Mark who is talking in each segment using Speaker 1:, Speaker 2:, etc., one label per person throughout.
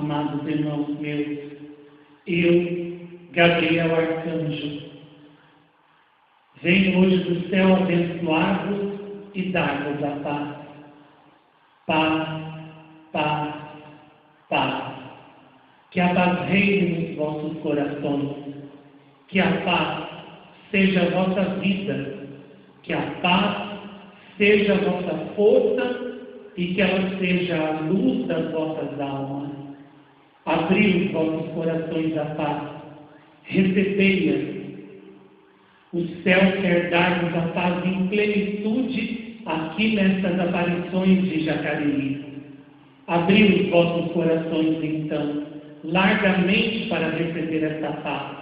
Speaker 1: amados irmãos meus, eu, Gabriel Arcanjo, venho hoje do céu abençoar-vos e dar-vos a paz. Paz, paz, paz. Que a paz reine nos vossos corações. Que a paz seja a vossa vida. Que a paz seja a vossa força e que ela seja a luz das vossas almas. Abri os vossos corações à paz. Recebei-a. O céu quer dar-nos a paz em plenitude aqui nestas aparições de Jacareí. Abri os vossos corações, então, largamente para receber esta paz.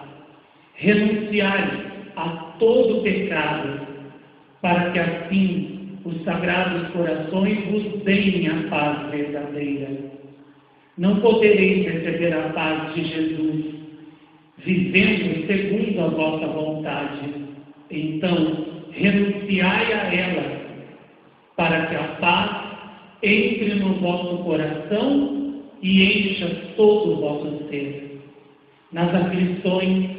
Speaker 1: Renunciai a todo pecado, para que assim os sagrados corações vos deem a paz verdadeira. Não podereis receber a paz de Jesus vivendo segundo a vossa vontade. Então, renunciai a ela, para que a paz entre no vosso coração e encha todo o vosso ser. Nas aflições,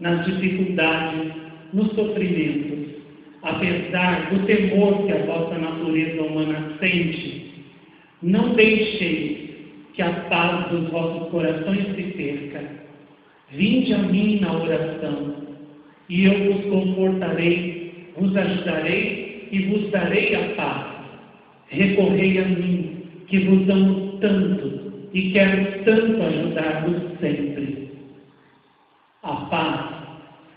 Speaker 1: nas dificuldades, nos sofrimentos, apesar do temor que a vossa natureza humana sente, não deixeis que a paz dos vossos corações se perca. Vinde a mim na oração, e eu vos confortarei, vos ajudarei e vos darei a paz recorrei a mim, que vos amo tanto e quero tanto ajudar-vos sempre. A paz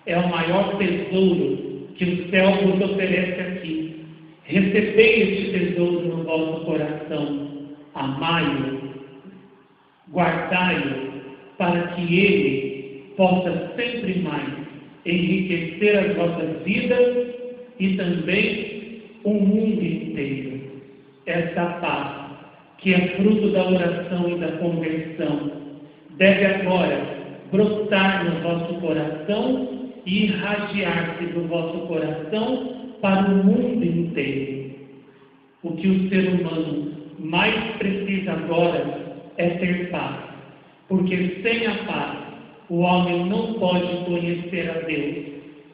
Speaker 1: é o maior tesouro que o céu vos oferece aqui. Recebei este tesouro no vosso coração, amai-o, guardai-o, para que ele possa sempre mais enriquecer as vossas vidas e também o mundo inteiro esta paz, que é fruto da oração e da conversão, deve agora brotar no vosso coração e irradiar-se do vosso coração para o mundo inteiro. O que o ser humano mais precisa agora é ter paz, porque sem a paz o homem não pode conhecer a Deus,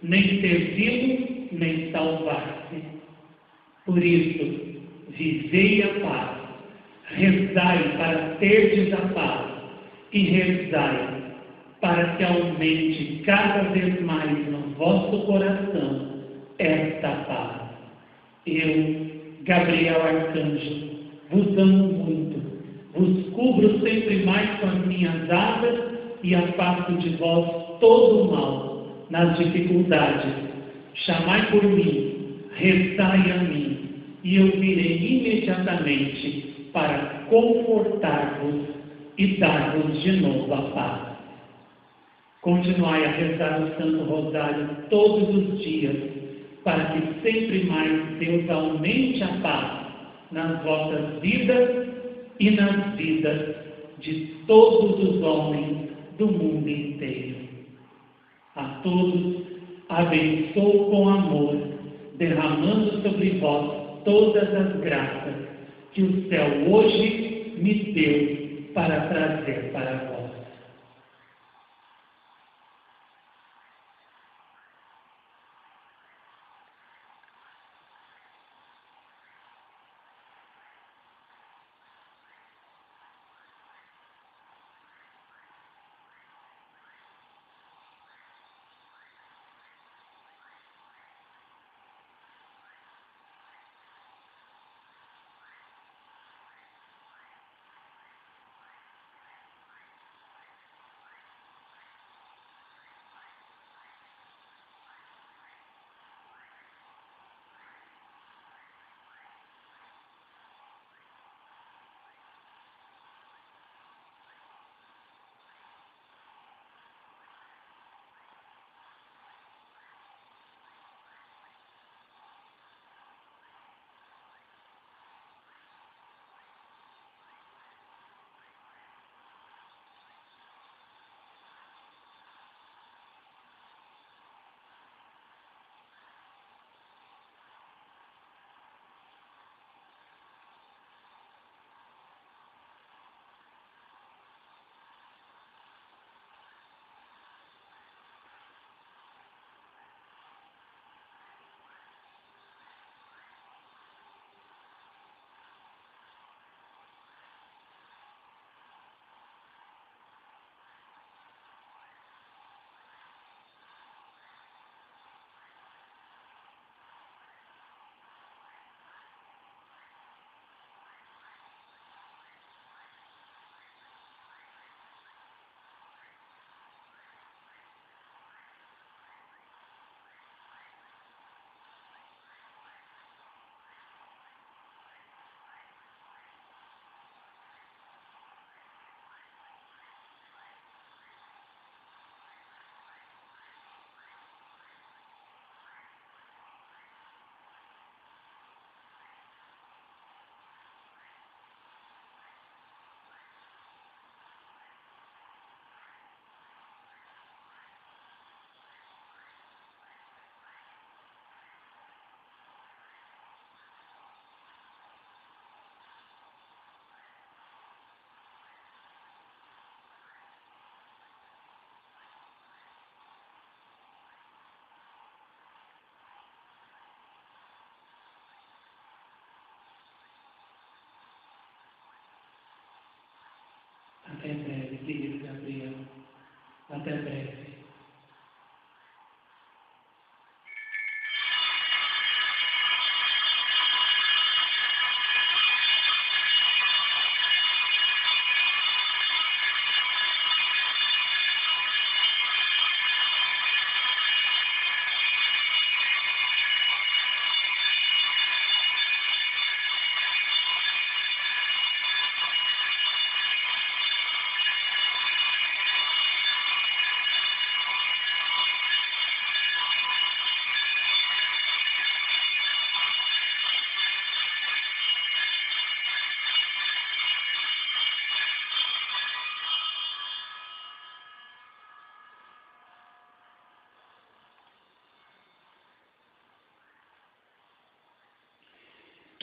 Speaker 1: nem servi-lo, nem salvar-se. Por isso, vivei a paz, rezai para terdes a paz e rezai para que aumente cada vez mais no vosso coração esta paz. Eu, Gabriel Arcanjo, vos amo muito, vos cubro sempre mais com as minhas asas e afasto de vós todo o mal nas dificuldades. Chamai por mim, rezai a mim e eu virei imediatamente para confortar-vos e dar-vos de novo a paz. Continuai a rezar o Santo Rosário todos os dias, para que sempre mais Deus aumente a paz nas vossas vidas e nas vidas de todos os homens do mundo inteiro. A todos abençoo com amor, derramando sobre vós todas as graças que o céu hoje me deu para trazer para vós. Até breve, querido Gabriel. Até breve.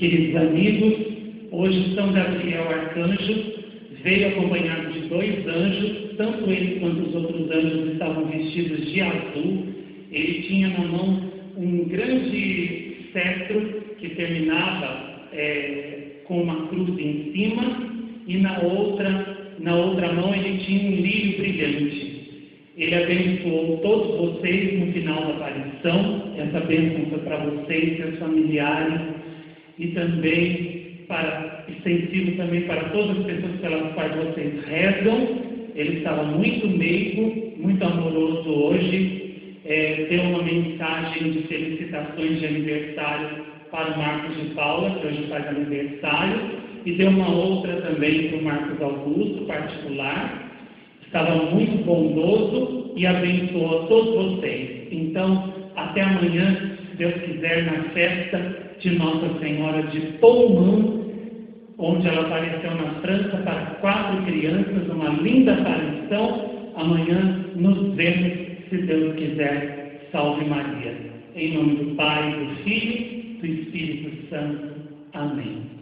Speaker 1: Queridos amigos, hoje São Gabriel Arcanjo veio acompanhado de dois anjos, tanto ele quanto os outros anjos estavam vestidos de azul. Ele tinha na mão um grande cetro que terminava é, com uma cruz em cima e na outra, na outra mão ele tinha um lírio brilhante. Ele abençoou todos vocês no final da aparição. Essa bênção foi para vocês, seus familiares e também para, extensivo também para todas as pessoas pelas quais vocês rezam. Ele estava muito meigo, muito amoroso hoje. É, deu uma mensagem de felicitações de aniversário para o Marcos de Paula, que hoje faz aniversário, e deu uma outra também para o Marcos Augusto, particular. Estava muito bondoso e abençoou todos vocês. Então, até amanhã, se Deus quiser, na festa de Nossa Senhora de Poumão, onde ela apareceu na França para quatro crianças, uma linda aparição. Amanhã nos vemos, se Deus quiser. Salve Maria. Em nome do Pai, do Filho, do Espírito Santo. Amém.